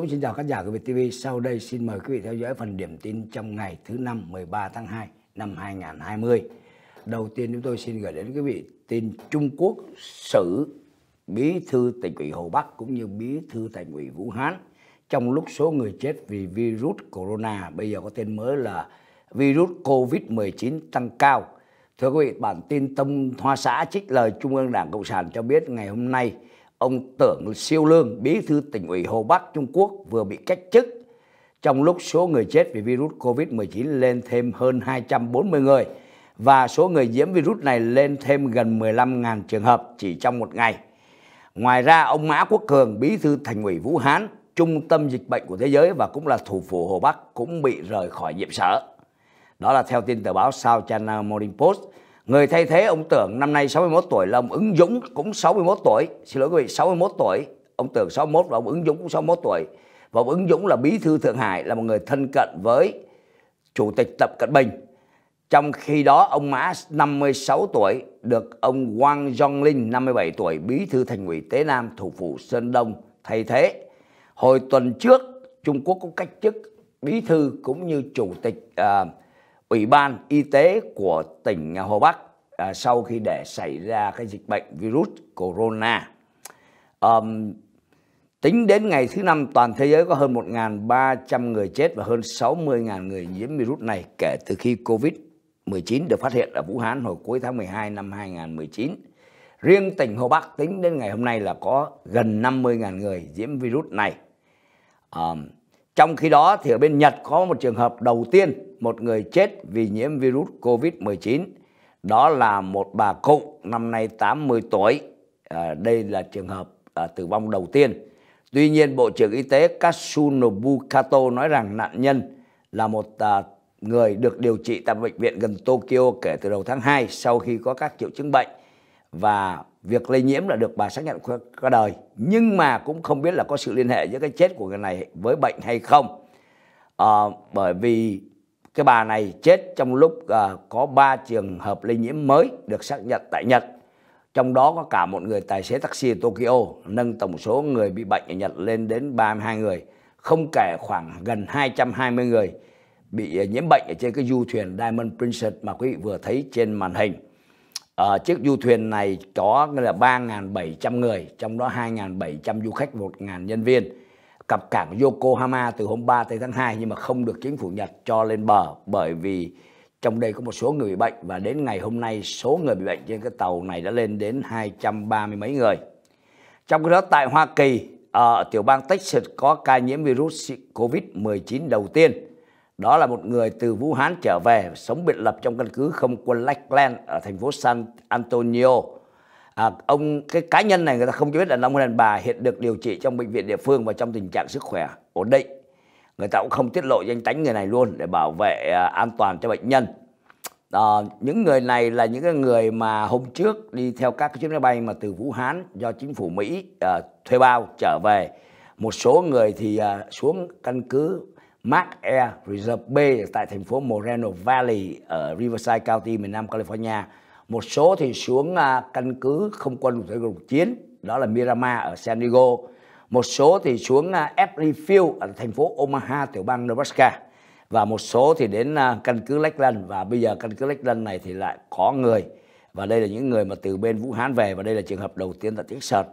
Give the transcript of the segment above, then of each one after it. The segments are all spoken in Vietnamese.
Dũng xin chào khán giả của VTV. Sau đây xin mời quý vị theo dõi phần điểm tin trong ngày thứ năm 13 tháng 2 năm 2020. Đầu tiên chúng tôi xin gửi đến quý vị tin Trung Quốc xử bí thư tỉnh ủy Hồ Bắc cũng như bí thư tỉnh ủy Vũ Hán trong lúc số người chết vì virus corona bây giờ có tên mới là virus COVID-19 tăng cao. Thưa quý vị, bản tin Tâm Hoa xã trích lời Trung ương Đảng Cộng sản cho biết ngày hôm nay ông Tưởng Siêu Lương, bí thư tỉnh ủy Hồ Bắc Trung Quốc vừa bị cách chức trong lúc số người chết vì virus COVID-19 lên thêm hơn 240 người và số người nhiễm virus này lên thêm gần 15.000 trường hợp chỉ trong một ngày. Ngoài ra, ông Mã Quốc Cường, bí thư thành ủy Vũ Hán, trung tâm dịch bệnh của thế giới và cũng là thủ phủ Hồ Bắc cũng bị rời khỏi nhiệm sở. Đó là theo tin tờ báo South China Morning Post. Người thay thế ông Tưởng năm nay 61 tuổi là ông Ứng Dũng cũng 61 tuổi. Xin lỗi quý vị, 61 tuổi. Ông Tưởng 61 và ông Ứng Dũng cũng 61 tuổi. Và ông Ứng Dũng là bí thư Thượng Hải, là một người thân cận với Chủ tịch Tập Cận Bình. Trong khi đó, ông Mã 56 tuổi, được ông Wang Zhongling 57 tuổi, bí thư thành ủy Tế Nam, thủ phủ Sơn Đông thay thế. Hồi tuần trước, Trung Quốc cũng cách chức bí thư cũng như chủ tịch uh, ủy ban y tế của tỉnh Hồ Bắc à, sau khi để xảy ra cái dịch bệnh virus corona. Um, tính đến ngày thứ năm toàn thế giới có hơn 1.300 người chết và hơn 60.000 người nhiễm virus này kể từ khi COVID-19 được phát hiện ở Vũ Hán hồi cuối tháng 12 năm 2019. Riêng tỉnh Hồ Bắc tính đến ngày hôm nay là có gần 50.000 người nhiễm virus này. À, trong khi đó thì ở bên Nhật có một trường hợp đầu tiên một người chết vì nhiễm virus COVID-19. Đó là một bà cụ năm nay 80 tuổi. À, đây là trường hợp à, tử vong đầu tiên. Tuy nhiên Bộ trưởng Y tế Katsunobu Kato nói rằng nạn nhân là một à, người được điều trị tại bệnh viện gần Tokyo kể từ đầu tháng 2 sau khi có các triệu chứng bệnh và việc lây nhiễm là được bà xác nhận qua đời. Nhưng mà cũng không biết là có sự liên hệ giữa cái chết của người này với bệnh hay không. À, bởi vì cái bà này chết trong lúc à, có 3 trường hợp lây nhiễm mới được xác nhận tại Nhật. Trong đó có cả một người tài xế taxi ở Tokyo nâng tổng số người bị bệnh ở Nhật lên đến 32 người không kể khoảng gần 220 người bị ờ, nhiễm bệnh ở trên cái du thuyền Diamond Princess mà quý vị vừa thấy trên màn hình ở ờ, chiếc du thuyền này có là 3.700 người, trong đó 2.700 du khách, 1.000 nhân viên. Cập cảng Yokohama từ hôm 3 tới tháng 2 nhưng mà không được chính phủ Nhật cho lên bờ bởi vì trong đây có một số người bị bệnh và đến ngày hôm nay số người bị bệnh trên cái tàu này đã lên đến 230 mấy người. Trong khi đó tại Hoa Kỳ, ở tiểu bang Texas có ca nhiễm virus COVID-19 đầu tiên đó là một người từ Vũ Hán trở về sống biệt lập trong căn cứ không quân Lakeland ở thành phố San Antonio. À, ông cái cá nhân này người ta không biết là ông đàn bà hiện được điều trị trong bệnh viện địa phương và trong tình trạng sức khỏe ổn định. Người ta cũng không tiết lộ danh tánh người này luôn để bảo vệ à, an toàn cho bệnh nhân. À, những người này là những người mà hôm trước đi theo các chuyến máy bay mà từ Vũ Hán do chính phủ Mỹ à, thuê bao trở về. Một số người thì à, xuống căn cứ Mark Air Reserve B tại thành phố Moreno Valley ở Riverside County, miền Nam California. Một số thì xuống uh, căn cứ không quân của cuộc chiến, đó là Miramar ở San Diego. Một số thì xuống à, uh, Eppley Field ở thành phố Omaha, tiểu bang Nebraska. Và một số thì đến uh, căn cứ Lakeland và bây giờ căn cứ Lakeland này thì lại có người. Và đây là những người mà từ bên Vũ Hán về và đây là trường hợp đầu tiên tại Texas.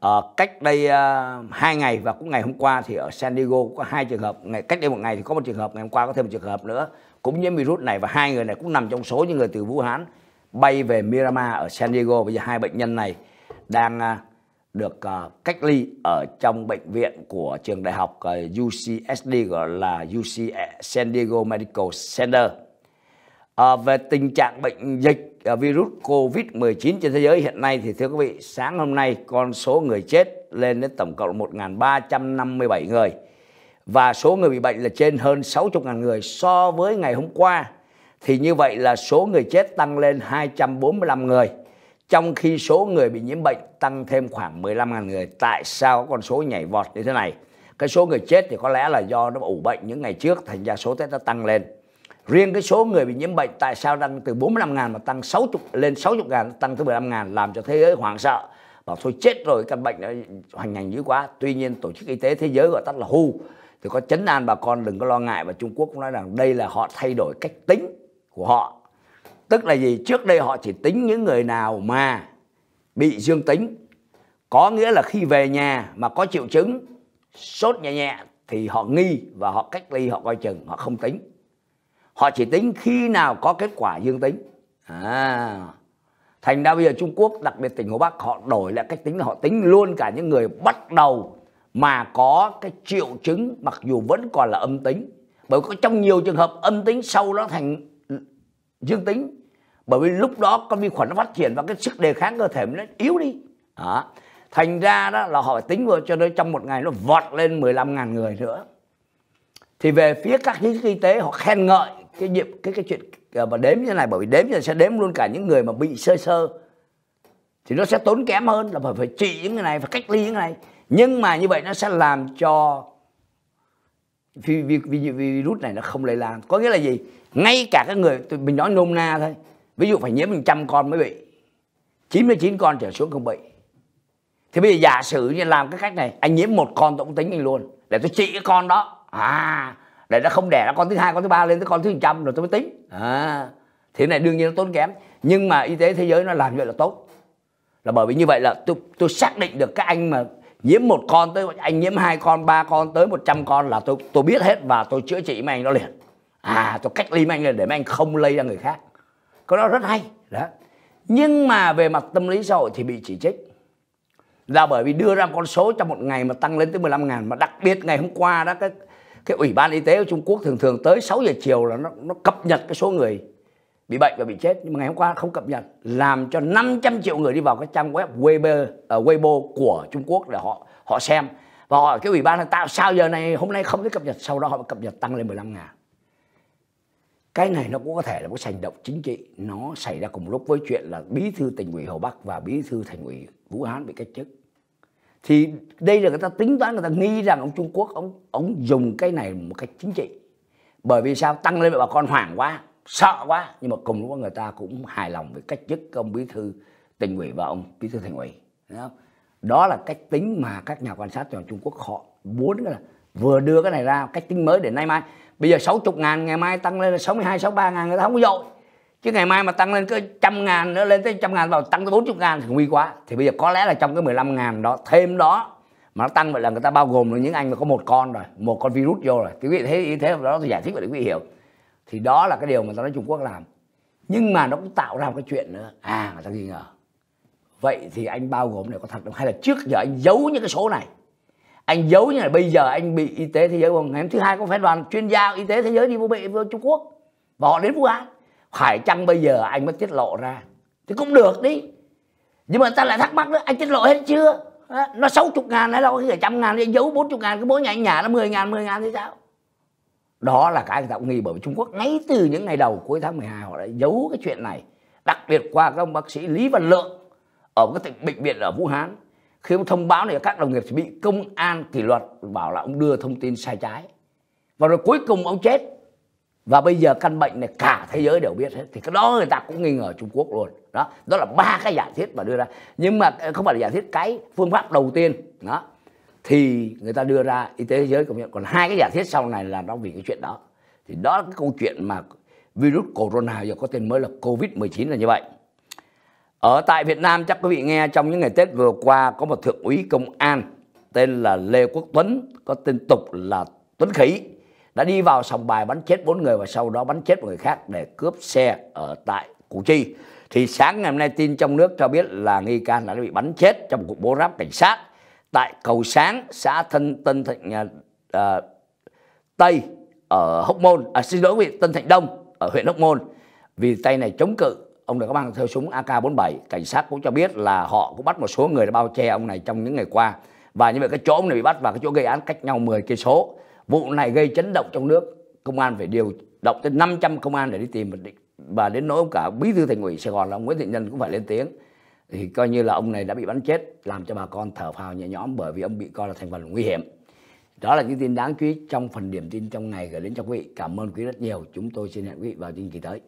À, cách đây uh, hai ngày và cũng ngày hôm qua thì ở San Diego có hai trường hợp. Ngày cách đây một ngày thì có một trường hợp ngày hôm qua có thêm một trường hợp nữa. Cũng nhiễm virus này và hai người này cũng nằm trong số những người từ Vũ Hán bay về Miramar ở San Diego. Bây giờ hai bệnh nhân này đang uh, được uh, cách ly ở trong bệnh viện của trường đại học uh, UCSD gọi là UC San Diego Medical Center. À, về tình trạng bệnh dịch à, virus COVID-19 trên thế giới hiện nay thì thưa quý vị, sáng hôm nay con số người chết lên đến tổng cộng 1.357 người và số người bị bệnh là trên hơn 60.000 người so với ngày hôm qua thì như vậy là số người chết tăng lên 245 người trong khi số người bị nhiễm bệnh tăng thêm khoảng 15.000 người. Tại sao con số nhảy vọt như thế này? Cái số người chết thì có lẽ là do nó ủ bệnh những ngày trước thành ra số Tết nó tăng lên. Riêng cái số người bị nhiễm bệnh tại sao tăng từ 45 ngàn mà tăng 60 lên 60 ngàn, tăng tới 15 ngàn làm cho thế giới hoảng sợ. bảo thôi chết rồi, căn bệnh nó hoành hành dữ quá. Tuy nhiên tổ chức y tế thế giới gọi tắt là WHO. Thì có chấn an bà con, đừng có lo ngại. Và Trung Quốc cũng nói rằng đây là họ thay đổi cách tính của họ. Tức là gì? Trước đây họ chỉ tính những người nào mà bị dương tính. Có nghĩa là khi về nhà mà có triệu chứng sốt nhẹ nhẹ thì họ nghi và họ cách ly, họ coi chừng, họ không tính họ chỉ tính khi nào có kết quả dương tính. À thành ra bây giờ Trung Quốc, đặc biệt tỉnh Hồ Bắc, họ đổi lại cách tính là họ tính luôn cả những người bắt đầu mà có cái triệu chứng, mặc dù vẫn còn là âm tính. Bởi có trong nhiều trường hợp âm tính sau đó thành dương tính. Bởi vì lúc đó con vi khuẩn nó phát triển và cái sức đề kháng cơ thể nó yếu đi. Đó. thành ra đó là họ tính vừa cho nên trong một ngày nó vọt lên 15.000 người nữa. Thì về phía các chính y tế, họ khen ngợi cái nhiệm cái cái chuyện ờ, mà đếm như này bởi vì đếm thì sẽ đếm luôn cả những người mà bị sơ sơ. Thì nó sẽ tốn kém hơn là phải phải trị những người này phải cách ly những người này. Nhưng mà như vậy nó sẽ làm cho vì, vì, vì, vì virus này nó không lây lan. Có nghĩa là gì? Ngay cả các người mình nói nôm na thôi. Ví dụ phải nhiễm mình trăm con mới bị. 99 con trở xuống không bị. Thì bây giờ giả sử như làm cái cách này anh nhiễm một con tôi cũng tính anh luôn. Để tôi trị cái con đó. À để nó không đẻ ra con thứ hai, con thứ ba lên tới con thứ trăm rồi tôi mới tính. À thế này đương nhiên nó tốn kém. Nhưng mà y tế thế giới nó làm như vậy là tốt. Là bởi vì như vậy là tôi tôi xác định được các anh mà nhiễm một con tới, anh nhiễm hai con, ba con tới 100 con là tôi tôi biết hết và tôi chữa trị mấy anh đó liền. À tôi cách ly mấy anh liền để mấy anh không lây ra người khác. Cái đó rất hay. Đó. Nhưng mà về mặt tâm lý xã hội thì bị chỉ trích. Là bởi vì đưa ra con số trong một ngày mà tăng lên tới 15 ngàn mà đặc biệt ngày hôm qua đó, cái cái ủy ban y tế của Trung Quốc thường thường tới 6 giờ chiều là nó nó cập nhật cái số người bị bệnh và bị chết. Nhưng mà ngày hôm qua không cập nhật làm cho 500 triệu người đi vào cái trang web Weibo, uh, Weibo của Trung Quốc để họ họ xem. Và hỏi cái ủy ban là tạo sao giờ này hôm nay không thấy cập nhật? Sau đó họ cập nhật tăng lên 15 ngàn. Cái này nó cũng có thể là một hành động chính trị. Nó xảy ra cùng lúc với chuyện là bí thư tỉnh ủy Hồ Bắc và bí thư thành ủy Vũ Hán bị cách chức thì đây là người ta tính toán, người ta nghi rằng ông Trung Quốc, ông ông dùng cái này một cách chính trị. Bởi vì sao? Tăng lên bà con hoảng quá, sợ quá. Nhưng mà cùng lúc đó người ta cũng hài lòng với cách chức ông bí thư tỉnh ủy và ông bí thư thành ủy. Đó là cách tính mà các nhà quan sát trong Trung Quốc họ muốn là vừa đưa cái này ra, cách tính mới để nay mai. Bây giờ 60 ngàn, ngày mai tăng lên là 62 63 ngàn, người ta không có dội chứ ngày mai mà tăng lên cái trăm ngàn nữa lên tới trăm ngàn vào tăng tới 40 ngàn thì nguy quá. Thì bây giờ có lẽ là trong cái 15 ngàn đó, thêm đó, mà nó tăng vậy là người ta bao gồm là những anh mà có một con rồi, một con virus vô rồi. Quý vị thấy ý thế đó tôi giải thích để quý vị hiểu. Thì đó là cái điều mà ta nói Trung Quốc làm. Nhưng mà nó cũng tạo ra một cái chuyện nữa. À người ta nghi ngờ. Vậy thì anh bao gồm này có thật không? Hay là trước giờ anh giấu những cái số này? Anh giấu như này, bây giờ anh bị y tế thế giới không ngày thứ hai có phái đoàn chuyên gia y tế thế giới đi vô bị vô Trung Quốc, và họ đến Vũ Hán phải chăng bây giờ anh mới tiết lộ ra? Thì cũng được đi. Nhưng mà người ta lại thắc mắc nữa, anh tiết lộ hết chưa? Nó 60 ngàn hay là có trăm ngàn anh giấu 40 ngàn cái mỗi ngày anh nhà nó 10 ngàn 10 ngàn thì sao? Đó là cái người ta cũng nghi bởi vì Trung Quốc. Ngay từ những ngày đầu cuối tháng 12 họ đã giấu cái chuyện này. Đặc biệt qua các ông bác sĩ Lý Văn Lượng ở cái tỉnh bệnh viện ở Vũ Hán. Khi ông thông báo này, các đồng nghiệp bị công an kỷ luật bảo là ông đưa thông tin sai trái. Và rồi cuối cùng ông chết và bây giờ căn bệnh này cả thế giới đều biết hết. Thì cái đó người ta cũng nghi ngờ Trung Quốc luôn. Đó đó là ba cái giả thiết mà đưa ra. Nhưng mà ờ, không phải là giả thiết, cái phương pháp đầu tiên, đó, thì người ta đưa ra y tế thế giới công nhận. Còn hai cái giả thiết sau này là nó vì cái chuyện đó. Thì đó là cái câu chuyện mà virus corona giờ có tên mới là covid 19 là như vậy. Ở tại Việt Nam chắc quý vị nghe, trong những ngày Tết vừa qua có một thượng úy công an tên là Lê Quốc Tuấn, có tên tục là Tuấn Khỉ đã đi vào sòng bài bắn chết bốn người và sau đó bắn chết một người khác để cướp xe ở tại Củ Chi. Thì sáng ngày hôm nay tin trong nước cho biết là nghi can đã bị bắn chết trong cuộc bố ráp cảnh sát tại cầu sáng xã Thân Tân Thạnh uh, Tây ở Hóc Môn, à, xin lỗi quý vị Tân Thạnh Đông ở huyện Hóc Môn. Vì tay này chống cự ông này có mang theo súng AK-47 cảnh sát cũng cho biết là họ cũng bắt một số người đã bao che ông này trong những ngày qua. Và như vậy cái chỗ ông này bị bắt và cái chỗ gây án cách nhau 10 cây số vụ này gây chấn động trong nước. Công an phải điều động tới 500 công an để đi tìm và đến nỗi cả bí thư thành ủy Sài Gòn là ông Nguyễn Thiện Nhân cũng phải lên tiếng. Thì coi như là ông này đã bị bắn chết, làm cho bà con thở phào nhẹ nhõm bởi vì ông bị coi là thành phần nguy hiểm. Đó là những tin đáng chú ý trong phần điểm tin trong ngày gửi đến cho quý vị. Cảm ơn quý vị rất nhiều. Chúng tôi xin hẹn quý vị vào chương trình tới.